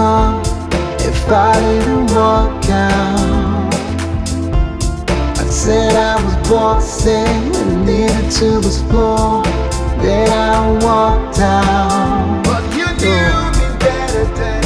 become if I didn't walk out. I said I was boxing and needed to explore. Then I walked out. But you knew me better than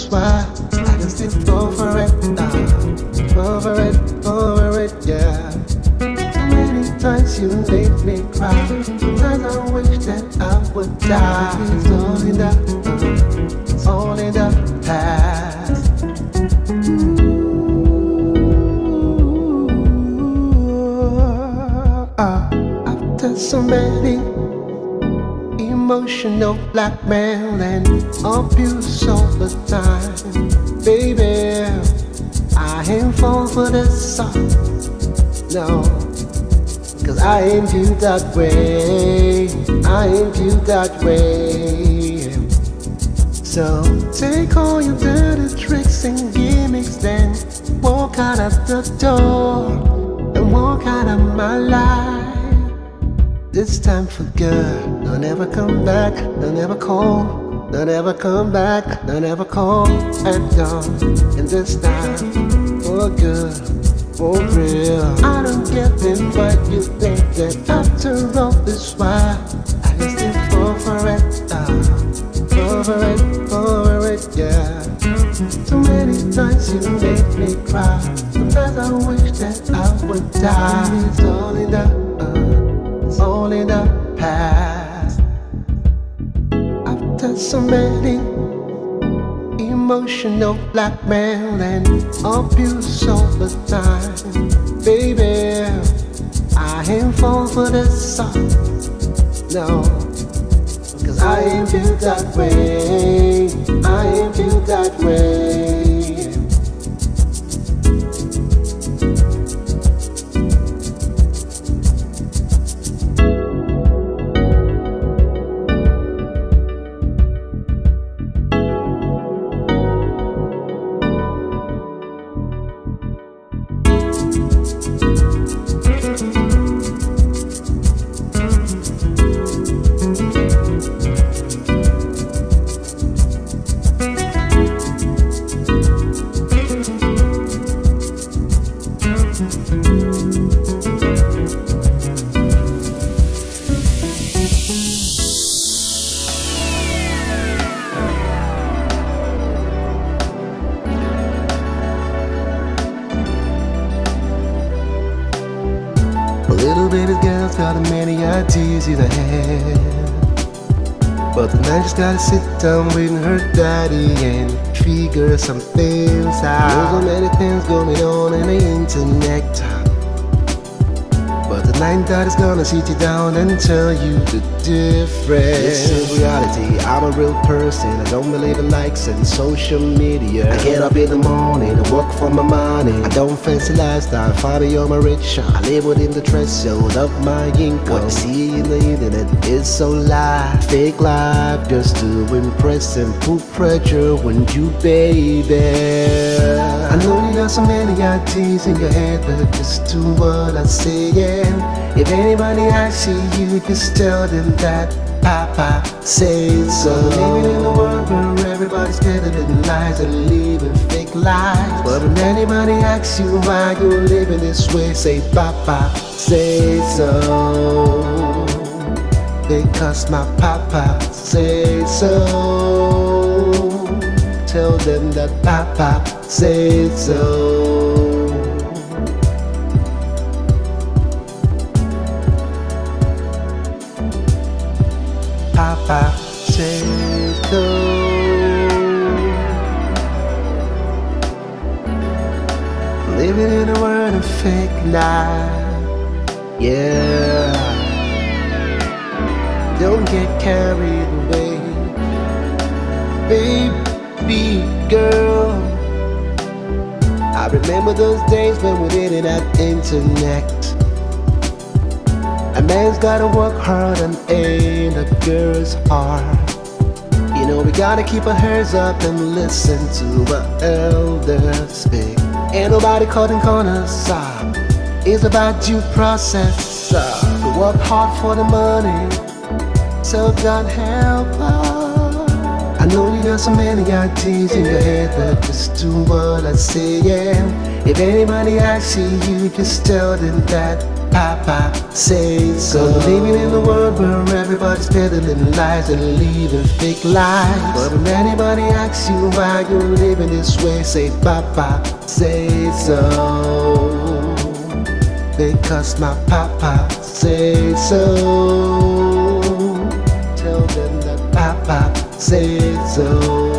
this while. I can still over it, uh, over it, over it, yeah. Many times you made me cry. Sometimes I wish that I would die. It's all in the, it's all in the past. Ooh, after so many emotional blackmail and abuse all the time. Baby, I ain't fall for this song. No, cause I ain't viewed that way. I ain't viewed that way. So take all your dirty tricks and gimmicks, then walk out of the door and walk out of my life. This time for good. Don't ever come back. Don't ever call. Don't ever come back. Don't ever call at all. And this time for good. For real. I don't get it, but you think that after all this while, I can still fall for it. Uh, for it, for it, yeah. Too many times you make me cry. Sometimes I wish that I would die. It's the, uh, it's all in the past. After so many emotional blackmail and abuse all the time, baby, I ain't fall for this song. No, cause I ain't viewed that way. I ain't viewed that way. Got many ideas her head. But tonight she's gotta sit down with her daddy and figure some things out. There's so many things going on in the internet. But the night that is gonna sit you down and tell you the difference. This is reality, I'm a real person. I don't believe in likes and social media. I get up in the morning and work for my money. I don't fancy lifestyle, follow my rich. I live within the threshold of my income. What you see in the internet is so live, fake life just to impress and put pressure on you, baby. I know you got so many ideas in your head, but just do what I say. And if anybody asks you, you just tell them that Papa says so. Living in a world where everybody's peddling lies and living fake lives. But when anybody asks you why you're living this way, say Papa says so. Because my Papa says so. Tell them that Papa says so. Papa says so. Living in a world of fake life, yeah. Don't get carried away, baby girl. I remember those days when we didn't have internet. A man's gotta work hard and aim a girl's heart. You know, we gotta keep our heads up and listen to our elders speak. Ain't nobody cutting corners, uh, it's about due process. Uh, we work hard for the money, so God help us. I know you got so many ideas in your head, but just do what I say. And if anybody asks you just tell them that Papa says so. Living in a world where everybody's peddling lies and living fake lives. But when anybody asks you why you're living this way, say Papa says so. Because my Papa says so. Tell them that Papa says so.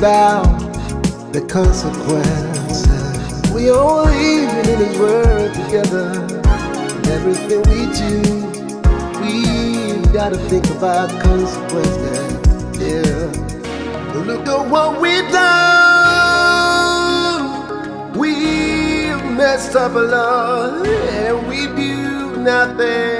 About the consequences. We all living in this world together, everything we do, we gotta think about consequences. Yeah. Look at what we've done. We've messed up a lot, and we do nothing.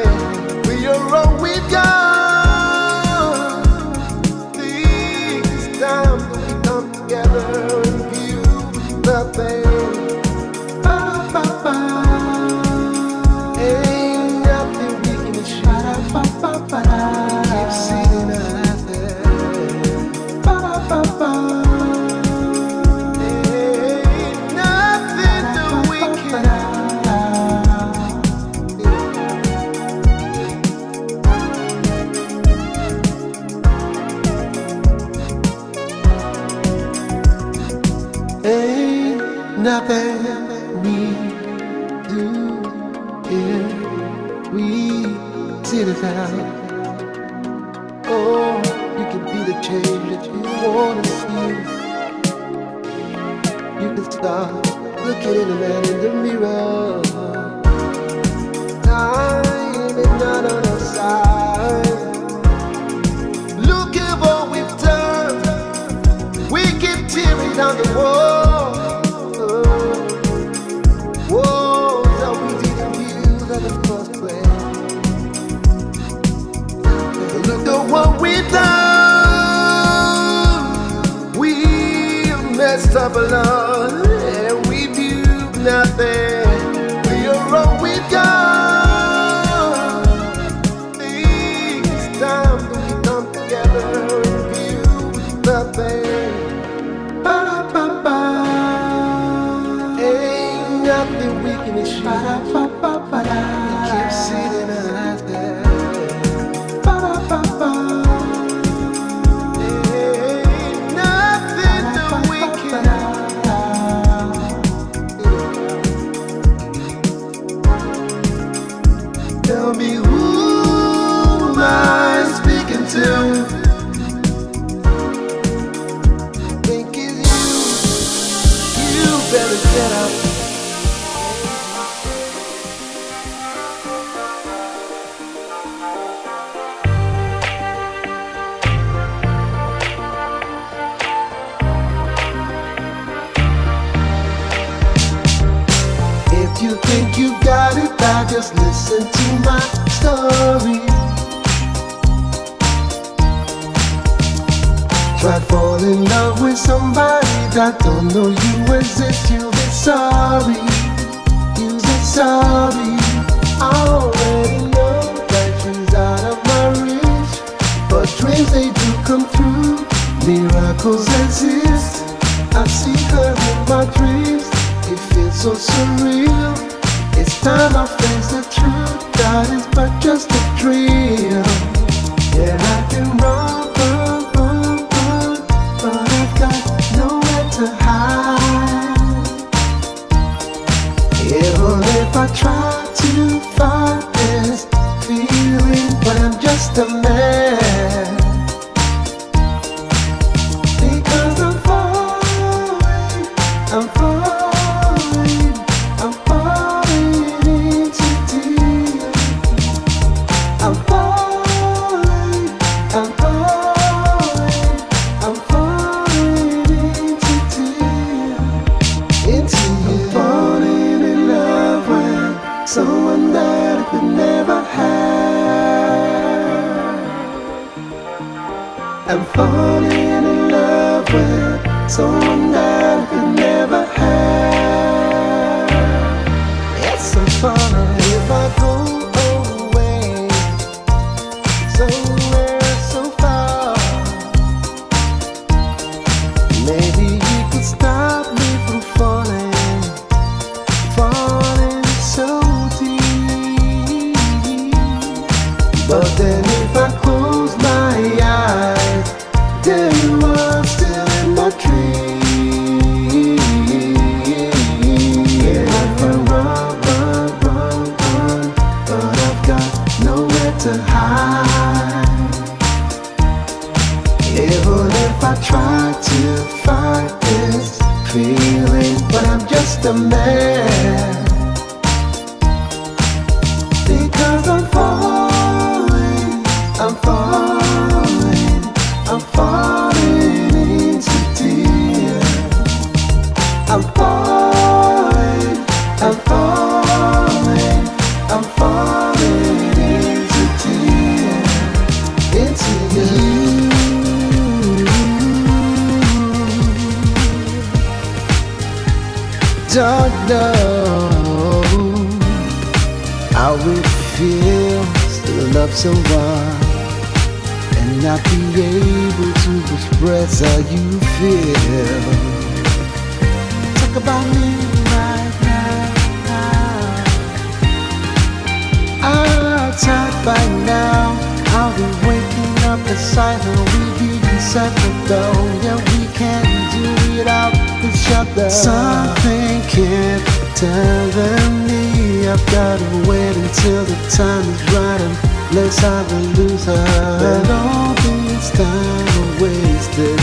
Look at the we've Try fall in love with somebody that don't know you exist. You'll be sorry. You'll be sorry. I already know that she's out of my reach, but dreams they do come true. Miracles exist. I see her in my dreams. It feels so surreal. It's time I face the truth that is but just a dream. Yeah, I can run. to man. side and we've been settle though, Yeah, we can't do without each other Something kept telling me. I've gotta wait until the time is right And let's have a loser. But all this time I wasted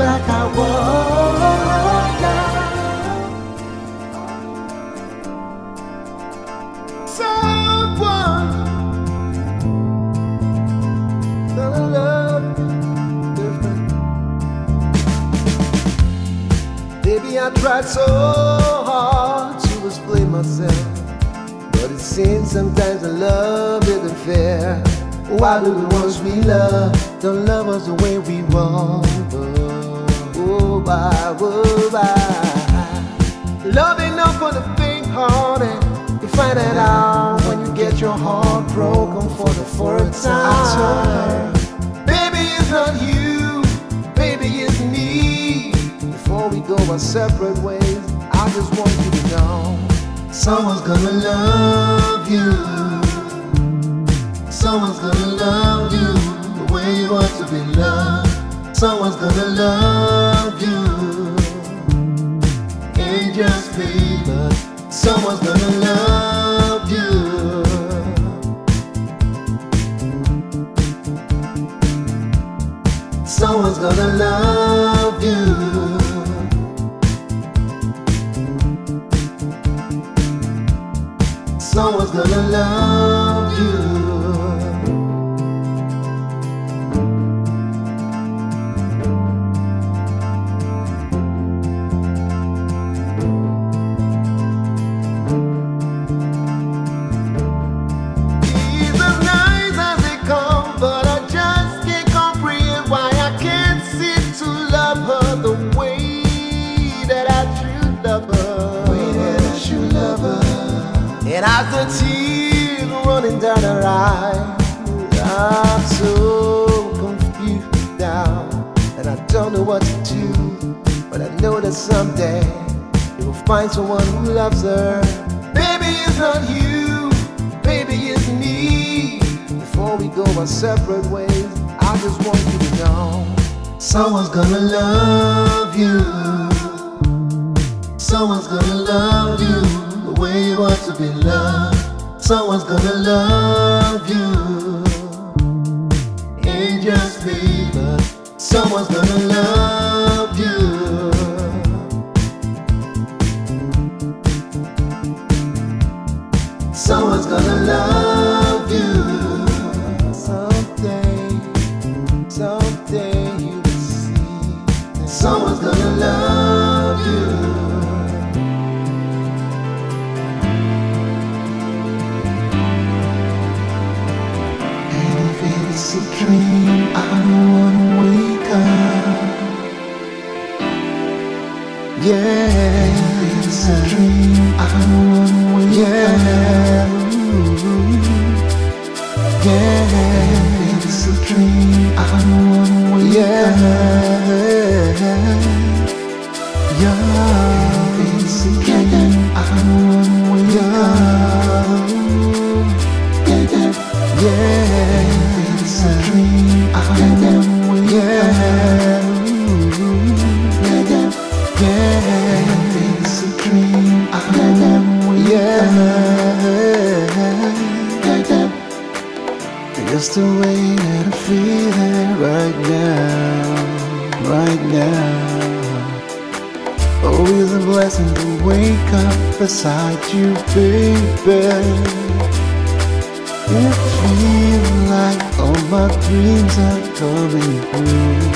back I was now. Someone that I love different. Baby, I tried so hard to explain myself, but it seems sometimes the love isn't fair. Why do the ones we love don't love us the way we want? why, oh. Love ain't enough for the faint hearted. You find it out when you get your heart broken for the first time. Baby, it's not you, baby, it's me. Before we go our separate ways, I just want you to know someone's gonna love you. Someone's gonna love you the way you want to be loved someone's gonna love you. Angels be, but someone's gonna love you. Someone's gonna love you. Someone's gonna love you. go our separate ways, I just want you to know someone's gonna love you. Someone's gonna love you the way you want to be loved. Someone's gonna love you. Ain't just me, but someone's gonna love you. Someone's gonna love. It's a dream, I don't wanna wake up. Yeah, it's a dream, I don't wanna wake yeah. up. just the way that I'm feeling right now, right now. Oh, it's a blessing to wake up beside you, baby. It feels like all my dreams are coming true.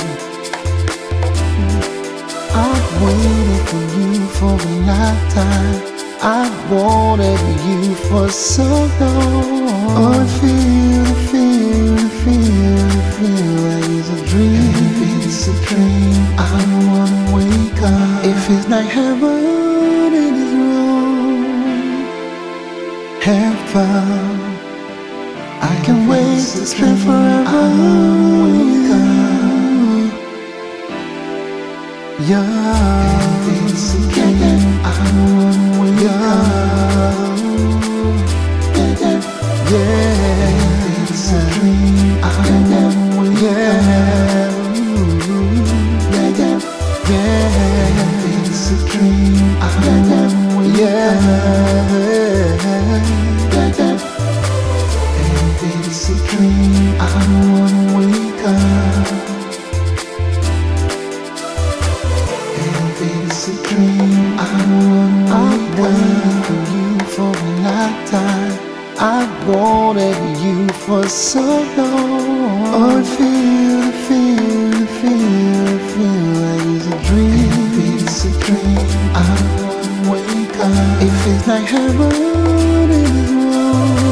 I've waited for you for a lifetime. I've wanted you for so long. Oh, I feel the feeling feel, I feel like it's a dream. If it's a dream, I don't wanna wake up. If it's not heaven, it is wrong. Heaven, I can wait to spend forever. I Wake up. Yeah, if it's a dream, I don't wanna wake up. Yeah, it's a dream. Lifetime. I've wanted you for so long. Oh, I feel, I feel, I feel, I feel like it's a dream. If it's a dream, I wanna wake up. If it's like heaven, it is wrong.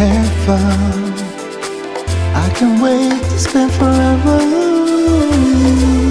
Heaven, I can't wait to spend forever with you.